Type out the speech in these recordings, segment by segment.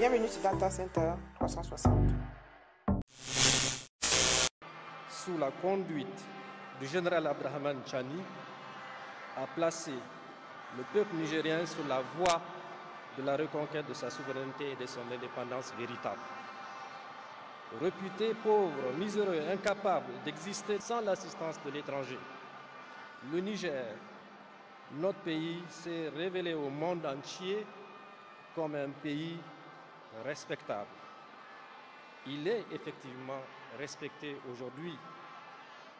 Bienvenue sur Data Center 360. Sous la conduite du général Abrahaman Chani, a placé le peuple nigérien sur la voie de la reconquête de sa souveraineté et de son indépendance véritable. Réputé pauvre, miséreux, incapable d'exister sans l'assistance de l'étranger, le Niger, notre pays, s'est révélé au monde entier comme un pays respectable. Il est effectivement respecté aujourd'hui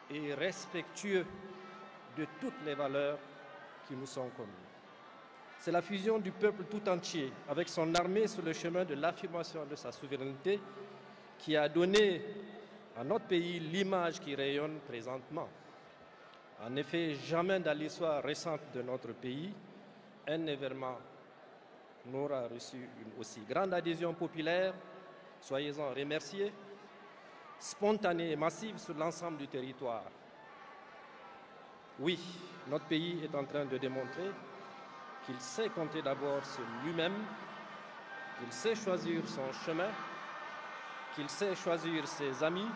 et respectueux de toutes les valeurs qui nous sont communes. C'est la fusion du peuple tout entier avec son armée sur le chemin de l'affirmation de sa souveraineté qui a donné à notre pays l'image qui rayonne présentement. En effet, jamais dans l'histoire récente de notre pays, un événement n'aura reçu une aussi grande adhésion populaire, soyez-en remerciés, spontanée et massive sur l'ensemble du territoire. Oui, notre pays est en train de démontrer qu'il sait compter d'abord sur lui-même, qu'il sait choisir son chemin, qu'il sait choisir ses amis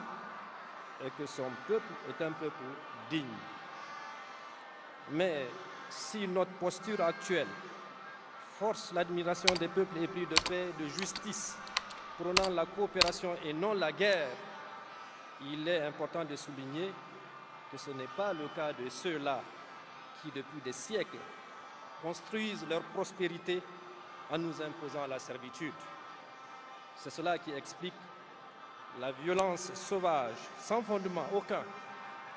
et que son peuple est un peuple digne. Mais si notre posture actuelle force l'admiration des peuples épris de paix de justice, prônant la coopération et non la guerre, il est important de souligner que ce n'est pas le cas de ceux-là qui, depuis des siècles, construisent leur prospérité en nous imposant la servitude. C'est cela qui explique la violence sauvage, sans fondement aucun,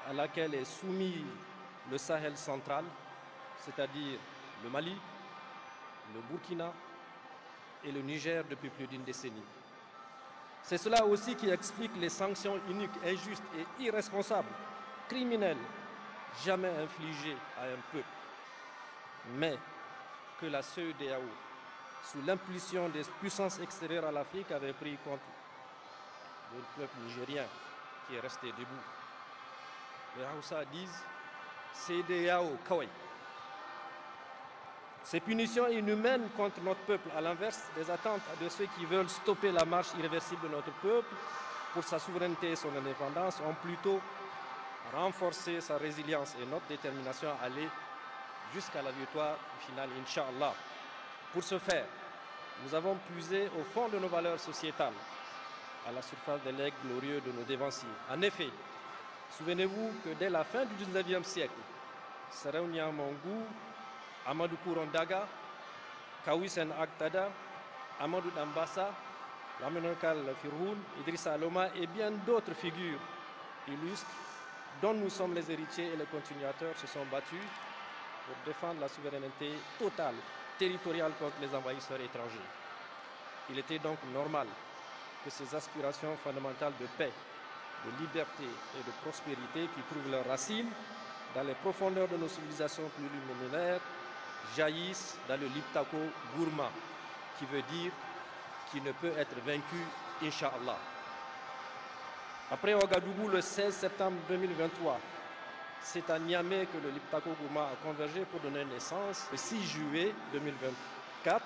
à laquelle est soumis le Sahel central, c'est-à-dire le Mali, le Burkina et le Niger depuis plus d'une décennie. C'est cela aussi qui explique les sanctions uniques, injustes et irresponsables, criminelles, jamais infligées à un peuple. Mais que la CEDEAO, sous l'impulsion des puissances extérieures à l'Afrique, avait pris contre le peuple nigérien qui est resté debout. Les Hausa disent CEDEAO Kawai. Ces punitions inhumaines contre notre peuple, à l'inverse des attentes de ceux qui veulent stopper la marche irréversible de notre peuple pour sa souveraineté et son indépendance, ont plutôt renforcé sa résilience et notre détermination à aller jusqu'à la victoire finale, Inch'Allah. Pour ce faire, nous avons puisé au fond de nos valeurs sociétales, à la surface des legs glorieux de nos dévanciers. En effet, souvenez-vous que dès la fin du 19e siècle, Sereunia Mongou Amadou Kourondaga, Kawisen Aktada, Amadou Dambassa, Lamenokal Firhoun, Idrissa Aloma et bien d'autres figures illustres dont nous sommes les héritiers et les continuateurs se sont battus pour défendre la souveraineté totale, territoriale contre les envahisseurs étrangers. Il était donc normal que ces aspirations fondamentales de paix, de liberté et de prospérité qui trouvent leurs racines dans les profondeurs de nos civilisations plurimillénaires jaillissent dans le Liptako Gourma, qui veut dire qui ne peut être vaincu, Inch'Allah. Après Ouagadougou le 16 septembre 2023, c'est à Niamey que le Liptako Gourma a convergé pour donner naissance le 6 juillet 2024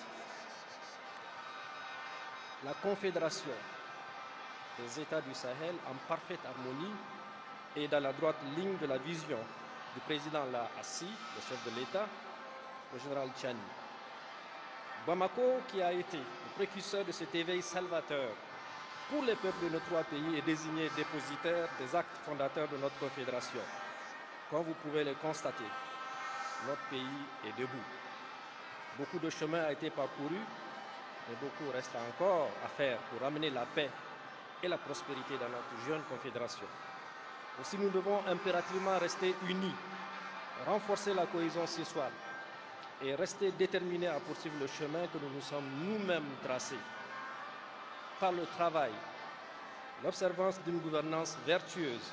la Confédération des États du Sahel en parfaite harmonie et dans la droite ligne de la vision du président La Assi, le chef de l'État, le général Tchani. Bamako, qui a été le précurseur de cet éveil salvateur pour les peuples de nos trois pays, est désigné dépositaire des actes fondateurs de notre confédération. Comme vous pouvez le constater, notre pays est debout. Beaucoup de chemin a été parcouru, mais beaucoup reste encore à faire pour ramener la paix et la prospérité dans notre jeune confédération. Aussi, nous devons impérativement rester unis, renforcer la cohésion sociale et rester déterminés à poursuivre le chemin que nous nous sommes nous-mêmes tracé. Par le travail, l'observance d'une gouvernance vertueuse,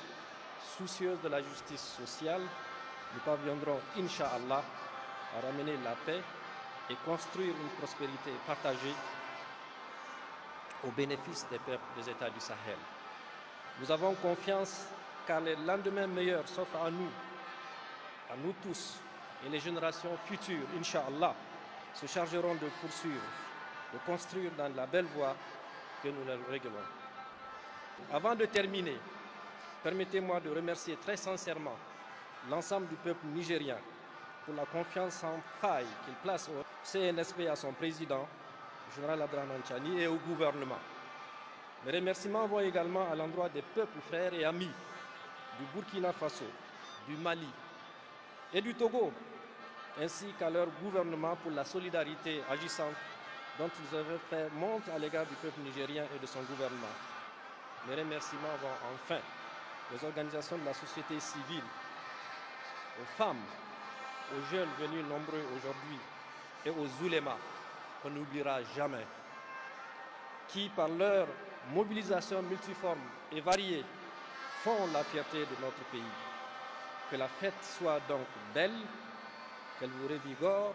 soucieuse de la justice sociale, nous parviendrons, Inch'Allah, à ramener la paix et construire une prospérité partagée au bénéfice des peuples des États du Sahel. Nous avons confiance car les lendemains meilleurs s'offrent à nous, à nous tous, et les générations futures, Inch'Allah, se chargeront de poursuivre de construire dans la belle voie que nous le réglons. Avant de terminer, permettez-moi de remercier très sincèrement l'ensemble du peuple nigérien pour la confiance sans faille qu'il place au CNSP à son président, général Adraman Chani, et au gouvernement. Mes remerciements vont également à l'endroit des peuples frères et amis du Burkina Faso, du Mali et du Togo, ainsi qu'à leur gouvernement pour la solidarité agissante dont ils avaient fait montre à l'égard du peuple nigérien et de son gouvernement. Mes remerciements vont enfin aux organisations de la société civile, aux femmes, aux jeunes venus nombreux aujourd'hui et aux oulémas qu'on n'oubliera jamais, qui par leur mobilisation multiforme et variée font la fierté de notre pays. Que la fête soit donc belle, qu'elle vous révigore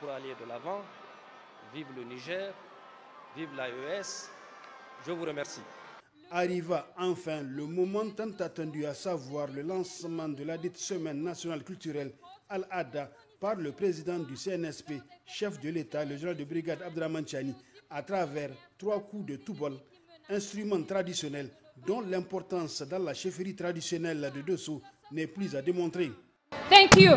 pour aller de l'avant. Vive le Niger, vive l'AES. Je vous remercie. Arriva enfin le moment tant attendu, à savoir le lancement de la dite Semaine nationale culturelle Al-Ada par le président du CNSP, chef de l'État, le général de brigade Abdraman Chani, à travers trois coups de toubol, instruments traditionnels dont l'importance dans la chefferie traditionnelle de Dessous n'est plus à démontrer. Thank you.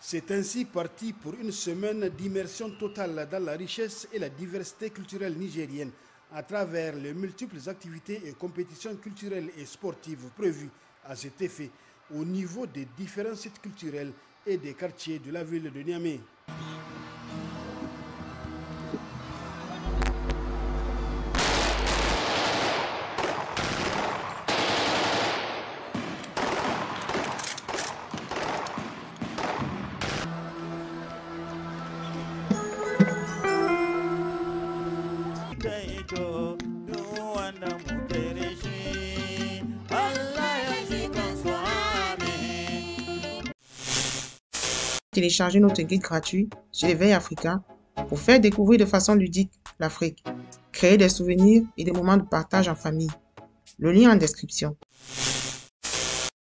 C'est ainsi parti pour une semaine d'immersion totale dans la richesse et la diversité culturelle nigérienne à travers les multiples activités et compétitions culturelles et sportives prévues à cet effet au niveau des différents sites culturels et des quartiers de la ville de Niamey. Télécharger notre guide gratuit sur l'éveil africain pour faire découvrir de façon ludique l'Afrique, créer des souvenirs et des moments de partage en famille. Le lien en description.